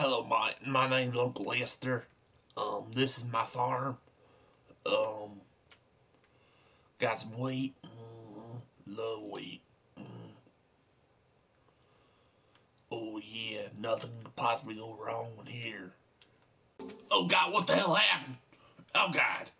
Hello, my my name's Uncle Lester. Um, this is my farm. Um, got some wheat. Mm, love wheat. Mm. Oh yeah, nothing could possibly go wrong here. Oh God, what the hell happened? Oh God.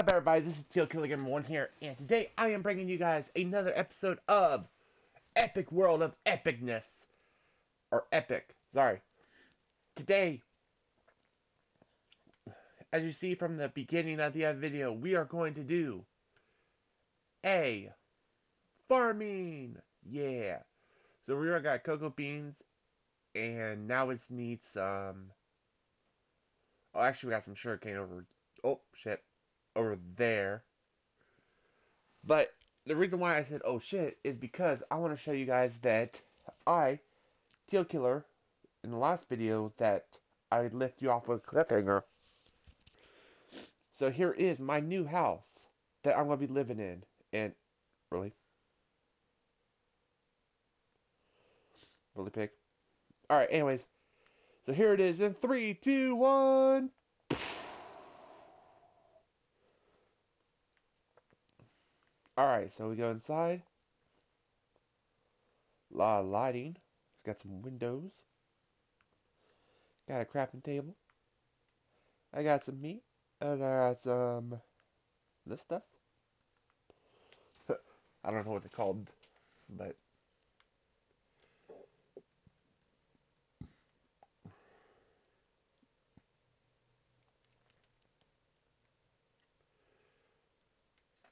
Up, everybody? This is TL Killer Gamer One here, and today I am bringing you guys another episode of Epic World of Epicness, or Epic. Sorry. Today, as you see from the beginning of the video, we are going to do a farming. Yeah. So we already got cocoa beans, and now it needs some. Oh, actually, we got some sugarcane over oh shit over there. But the reason why I said oh shit is because I want to show you guys that I Teal Killer in the last video that I left you off with a cliffhanger. So here is my new house that I'm going to be living in. And really? Really pig? Alright anyways. So here it is in three two one Alright, so we go inside. A Lot of lighting. It's got some windows. Got a crafting table. I got some meat. And I got some this stuff. I don't know what they're called, but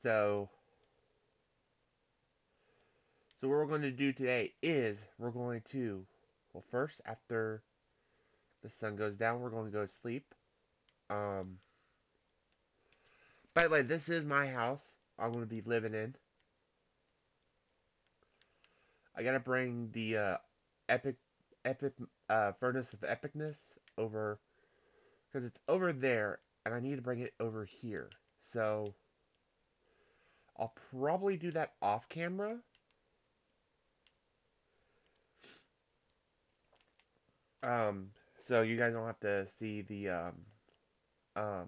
so so what we're going to do today is we're going to, well first after the sun goes down, we're going to go to sleep. Um, by the way, this is my house I'm going to be living in. I gotta bring the uh, epic, epic uh, furnace of epicness over, because it's over there, and I need to bring it over here. So, I'll probably do that off camera. Um, so you guys don't have to see the, um, um,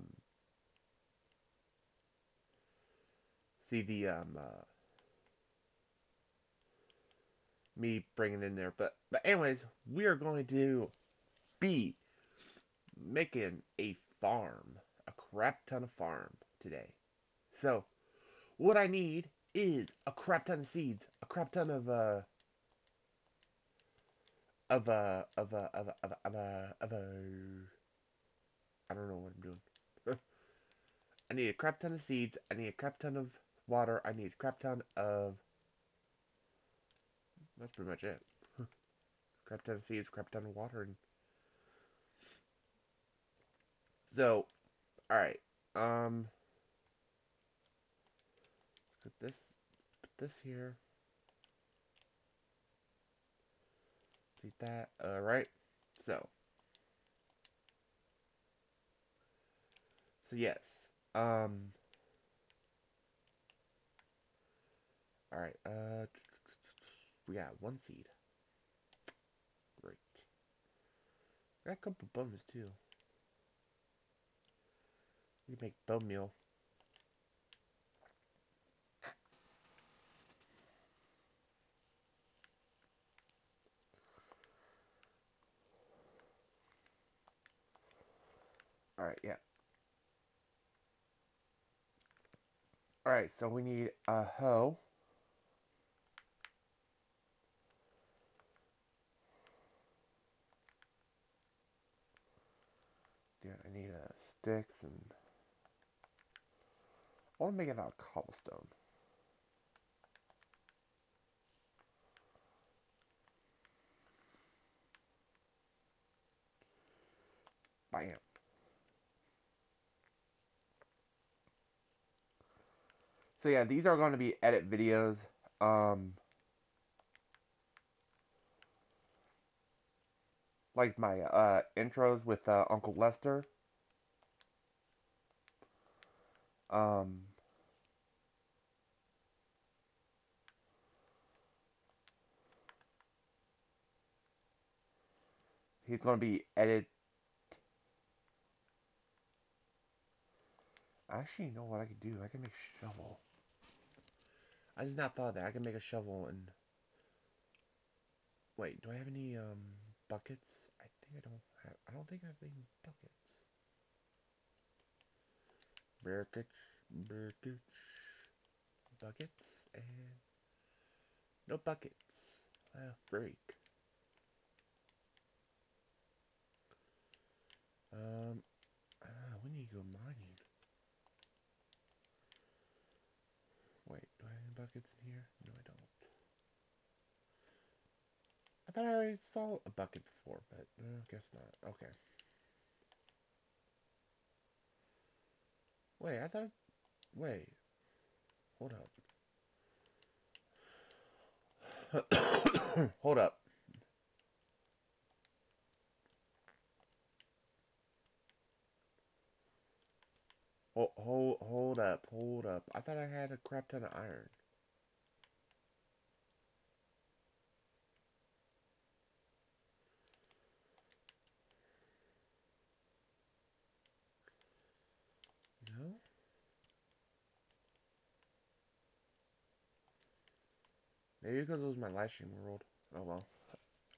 see the, um, uh, me bringing in there. But, but anyways, we are going to be making a farm, a crap ton of farm today. So, what I need is a crap ton of seeds, a crap ton of, uh, of a of a of a of a of a, of a I don't know what I'm doing. I need a crap ton of seeds. I need a crap ton of water. I need a crap ton of. That's pretty much it. crap ton of seeds, crap ton of water, and so, all right. Um, put this, put this here. Delete that. Alright. So. So yes. Um. Alright. Uh. We got one seed. Great. Got a couple bones too. We can make bone meal. Alright, yeah. Alright, so we need a hoe. Yeah, I need uh, sticks and... I want to make it out of cobblestone. Bam. So yeah, these are going to be edit videos. Um, like my uh, intros with uh, Uncle Lester. Um, he's going to be edited. Actually, you know what I could do? I can make shovel. I just not thought of that. I can make a shovel and... Wait, do I have any, um, buckets? I think I don't have... I don't think I have any buckets. Buckets, buckets, buckets, and... No buckets. Ah, freak. Um, ah, we need to go mining. Wait, do I have any buckets in here? No, I don't. I thought I already saw a bucket before, but uh, guess not. Okay. Wait, I thought... Wait. Hold up. Hold up. Hold, hold, hold up, hold up. I thought I had a crap ton of iron. Maybe because it was my live stream world. Oh well.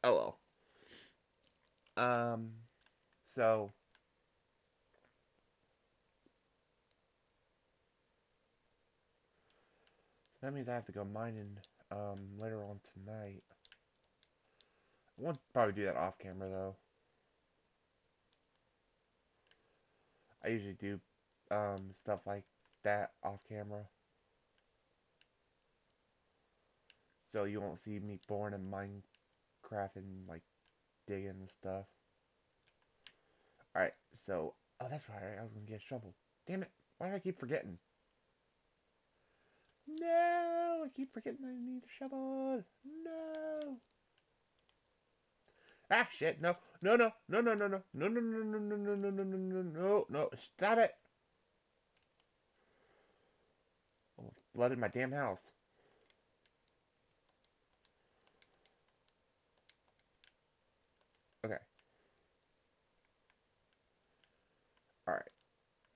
Oh well. Um, so That means I have to go mining um, later on tonight. I won't probably do that off camera though. I usually do um, stuff like that off camera. So you won't see me born in Minecraft and like digging and stuff. Alright, so, oh that's right, I was gonna get a shovel. Damn it, why do I keep forgetting? No! I keep forgetting I need a shovel. No! Ah, shit. No. No, no. No, no, no, no. No, no, no, no, no, no, no, no, no, no, no, no. Stop it. Almost flooded my damn house. Okay. Alright.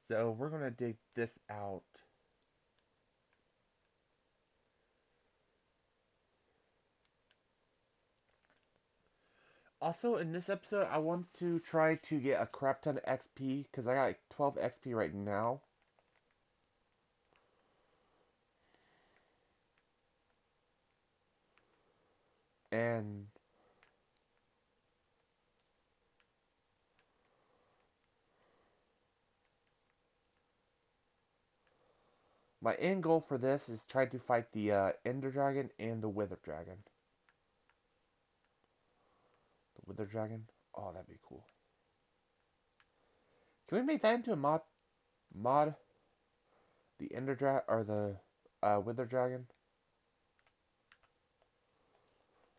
So, we're going to dig this out. Also, in this episode, I want to try to get a crap ton of XP, because I got like 12 XP right now. And... My end goal for this is try to fight the uh, Ender Dragon and the Wither Dragon. The Wither Dragon? Oh, that'd be cool. Can we make that into a mod? Mod? The Ender Dragon, or the uh, Wither Dragon?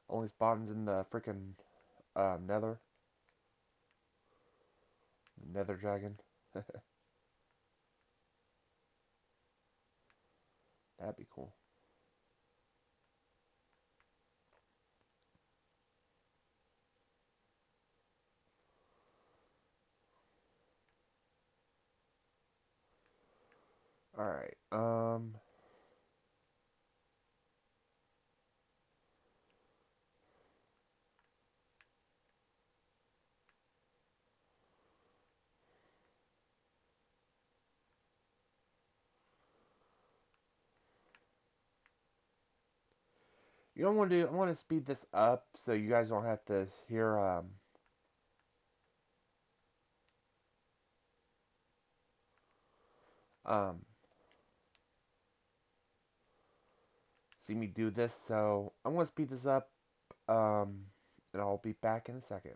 Only spawns in the freaking uh, Nether. Nether Dragon. That'd be cool. Alright, um... You don't want to do, I want to speed this up so you guys don't have to hear, um, um, see me do this, so I'm going to speed this up, um, and I'll be back in a second.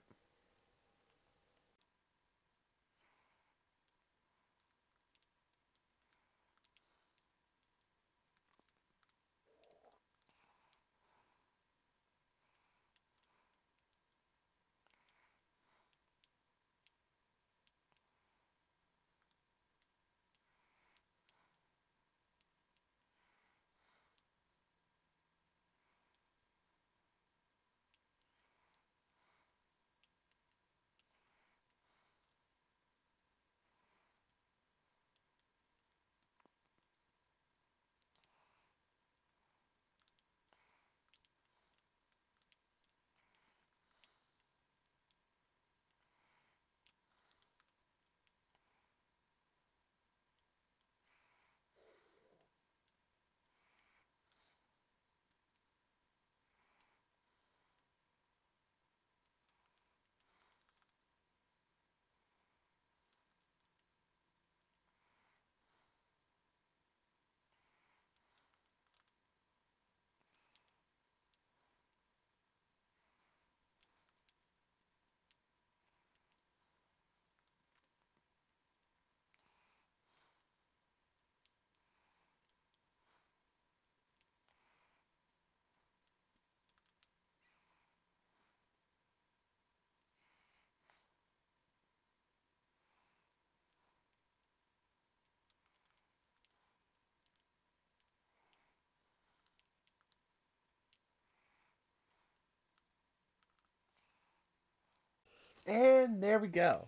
And there we go.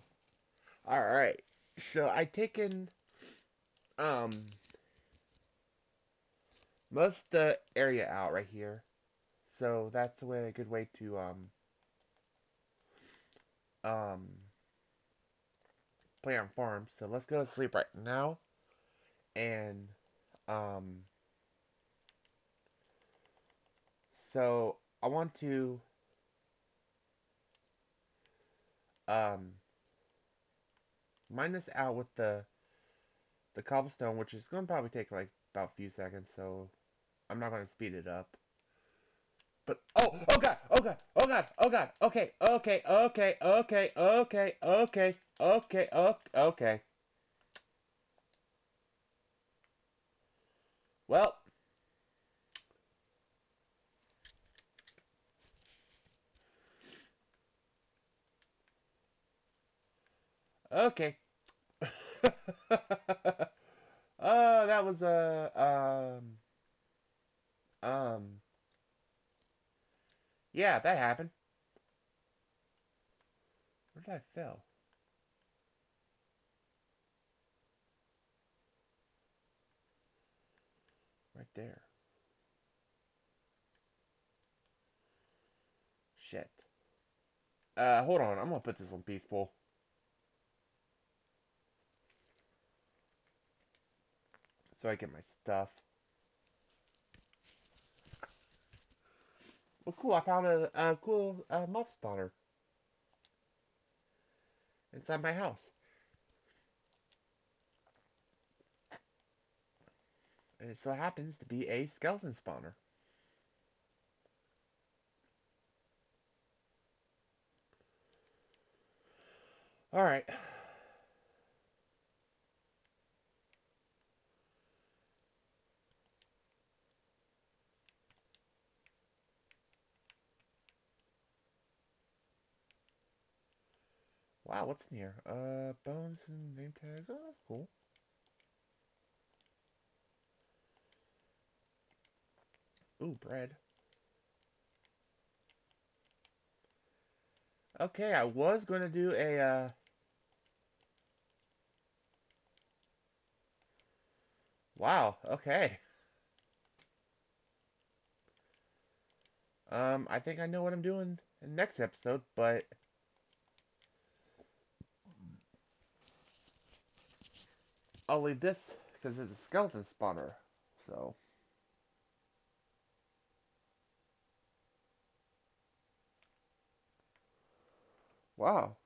Alright. So I taken um most the area out right here. So that's a way a good way to um um play on farms. So let's go to sleep right now. And um so I want to um mine this out with the the cobblestone, which is gonna probably take like about a few seconds, so I'm not gonna speed it up. But oh, oh god, oh god, oh god, oh god. Okay, okay, okay, okay, okay, okay, okay, okay, okay. Well. Okay. oh, that was a uh, um um yeah, that happened. Where did I fell? Right there. Shit. Uh, hold on. I'm gonna put this on peaceful. So I get my stuff. Well, cool. I found a, a cool uh, mob spawner inside my house. And it so happens to be a skeleton spawner. Alright. Wow, what's in here? Uh, bones and name tags. Oh, that's cool. Ooh, bread. Okay, I was going to do a, uh... Wow, okay. Um, I think I know what I'm doing in the next episode, but... I'll leave this because it's a skeleton spawner. So. Wow.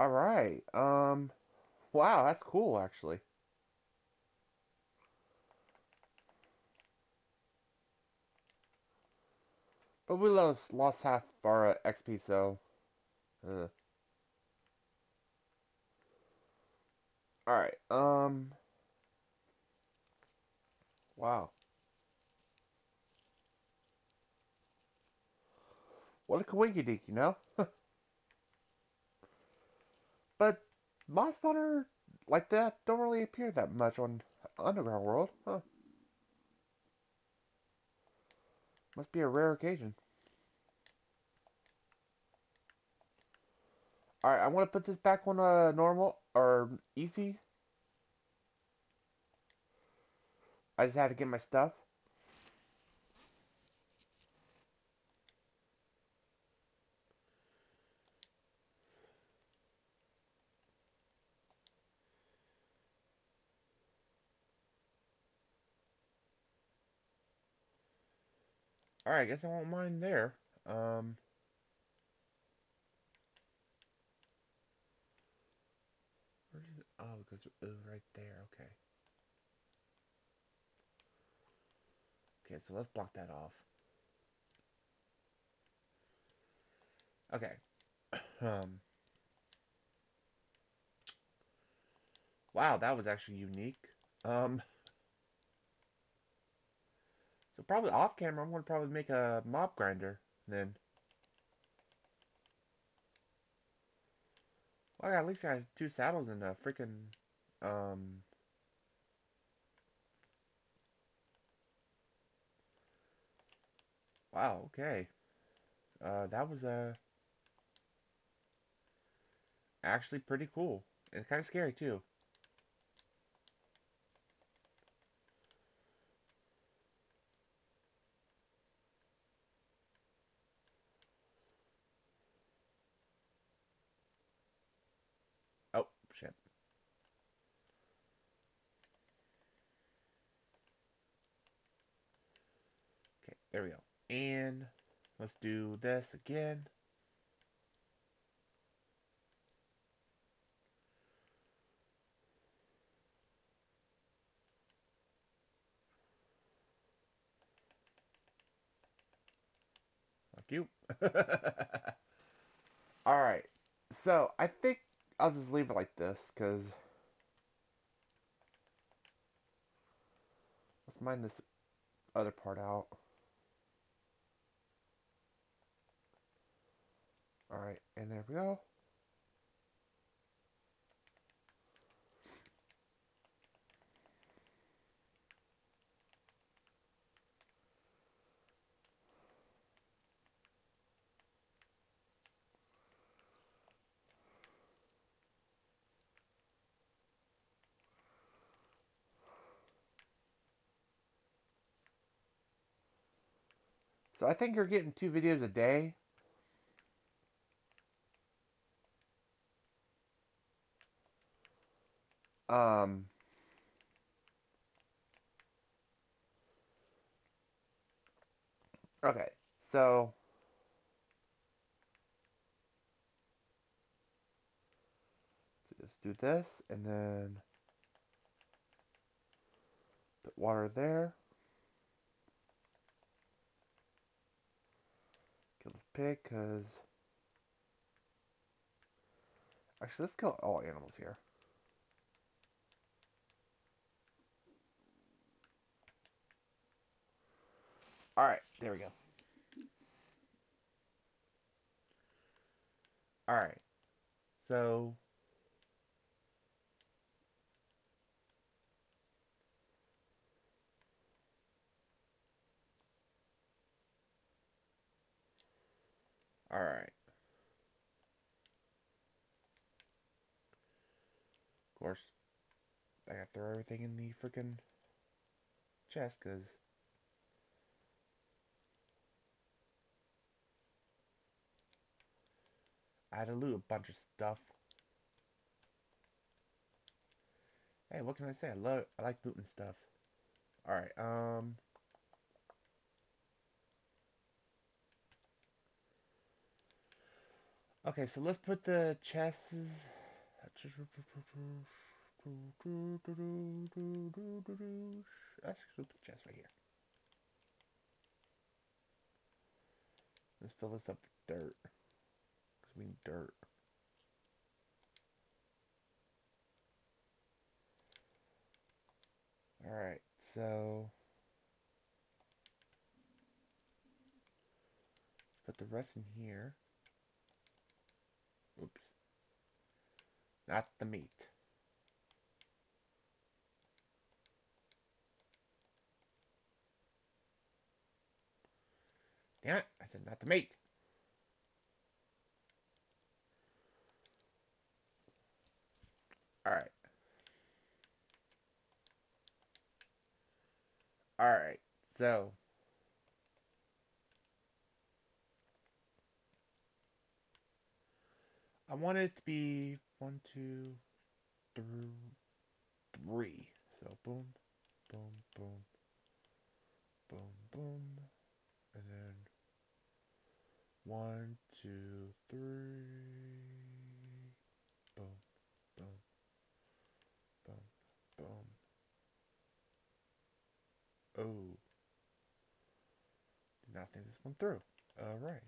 Alright. Um. Wow, that's cool, actually. But we lost, lost half our uh, XP, so... Uh. Alright, um... Wow. What a coinky you know? but mob spawner like that don't really appear that much on Underground World, huh? Must be a rare occasion. Alright, I want to put this back on uh, normal or easy. I just had to get my stuff. Alright, I guess I won't mind there. Um... Oh, it goes right there. Okay. Okay, so let's block that off. Okay. Um. Wow, that was actually unique. Um. So probably off camera, I'm gonna probably make a mob grinder then. Well, I at least got two saddles and a freaking, um... Wow, okay. Uh, that was uh, actually pretty cool and kind of scary too. Oh, shit. Okay, there we go. And let's do this again. Fuck you. Alright, so I think I'll just leave it like this, because... Let's mine this other part out. Alright, and there we go. So I think you're getting two videos a day. Um, okay, so just do this and then put water there. Kill this pig because actually let's kill all animals here. Alright, there we go. Alright. So Alright. Of course, I gotta throw everything in the freaking chest because I had to loot a bunch of stuff. Hey, what can I say? I love I like looting stuff. Alright, um Okay, so let's put the chests Let's put the chest right here. Let's fill this up with dirt mean dirt. Alright, so put the rest in here. Oops. Not the meat. It, I said not the meat. Alright. Alright, so. I want it to be one, two, three. So boom, boom, boom, boom, boom, and then one, two, three. Oh. Did not think this one through. Alright.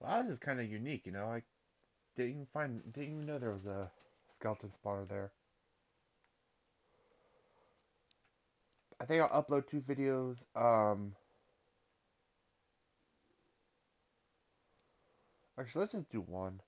Well, this is kind of unique, you know. I didn't even find, didn't even know there was a skeleton spawner there. I think I'll upload two videos. Um, Actually, let's just do one.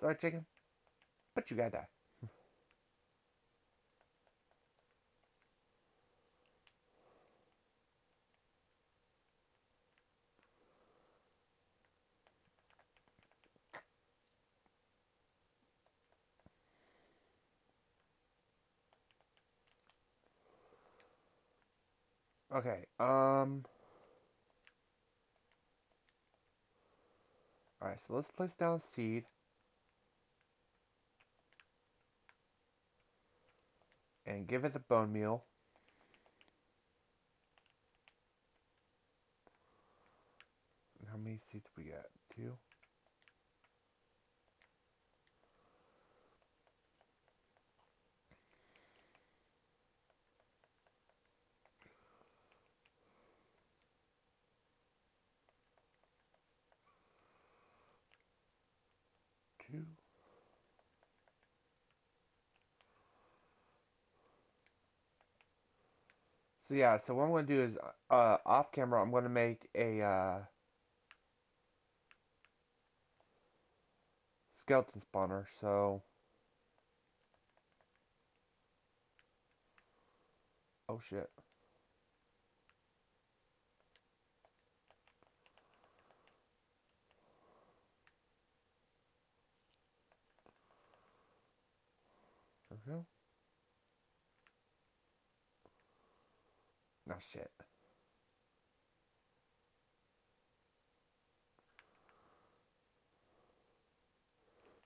Sorry, chicken. But you gotta die. Okay, um... Alright, so let's place down seed. And give it the bone meal. How many seeds we got? Two? two. So yeah, so what I'm going to do is, uh, off camera, I'm going to make a, uh, skeleton spawner, so... Oh shit. Okay. No shit.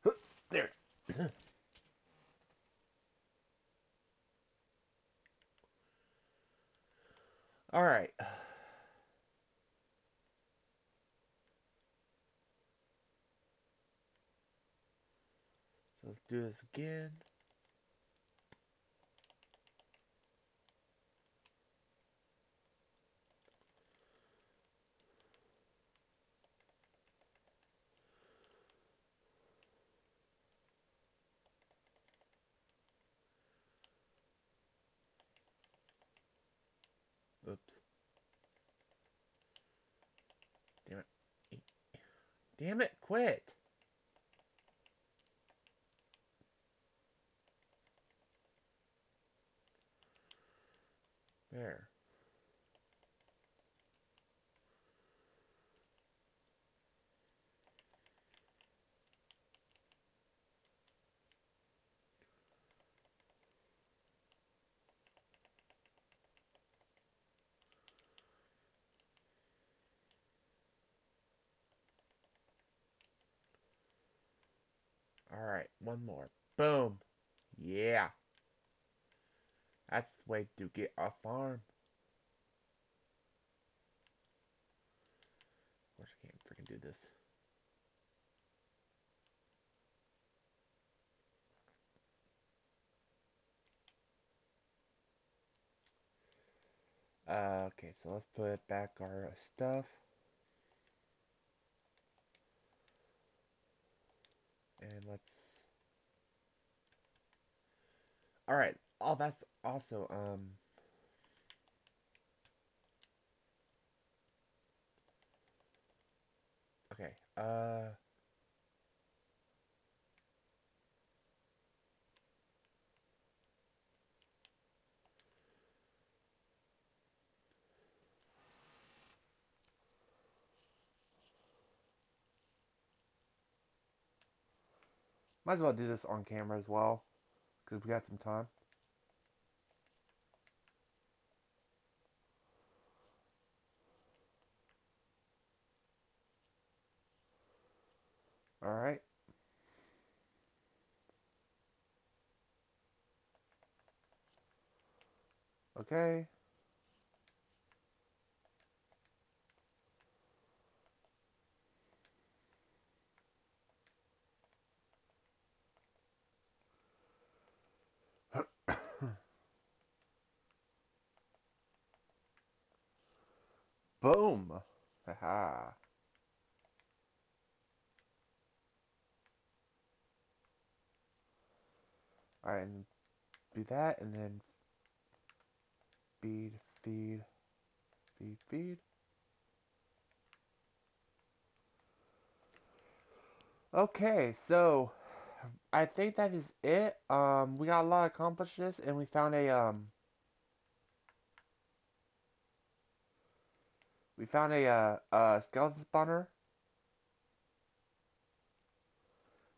There. All right. So let's do this again. Oops. Damn it. Damn it, quit. There. Alright, one more. Boom. Yeah. That's the way to get a farm. Of course I can't freaking do this. Uh, okay, so let's put back our stuff. And let's... Alright, oh, that's also, um... Okay, uh... Might as well do this on camera as well, because we got some time. Alright. Okay. Boom! Haha. Alright, and do that, and then feed, feed, feed, feed. Okay, so I think that is it. Um, we got a lot accomplished this, and we found a um, we found a uh, uh skeleton spawner,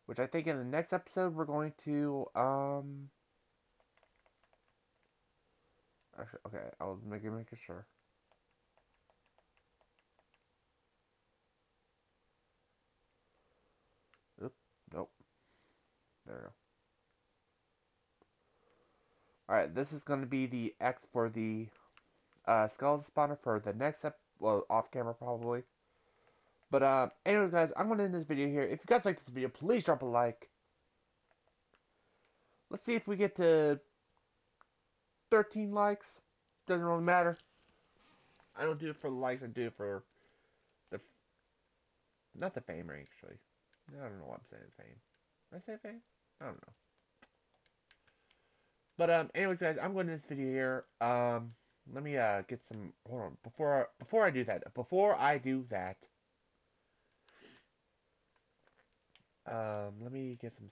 which I think in the next episode we're going to um. Actually, okay, I was making making sure. Oop, nope. There we go. Alright, this is going to be the X for the uh, skeleton spawner for the next ep well, off camera probably. But, uh, anyway, guys, I'm going to end this video here. If you guys like this video, please drop a like. Let's see if we get to 13 likes. Doesn't really matter. I don't do it for the likes, I do it for the, not the fame, actually. I don't know what I'm saying, fame. Did I say fame? I don't know. But um, anyways, guys, I'm going to end this video here. Um, let me uh get some. Hold on. Before before I do that, before I do that, um, let me get some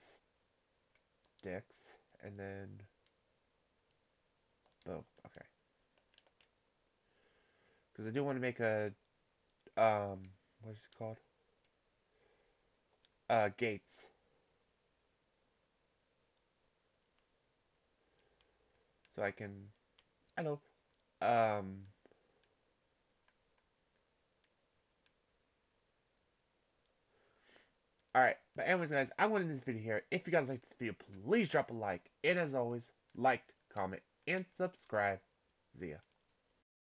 sticks and then. Boom. Okay. Because I do want to make a um, what is it called? Uh, gates. so I can, I know, um, Alright, but anyways guys, I'm this video here. If you guys like this video, please drop a like. And as always, like, comment, and subscribe. See ya.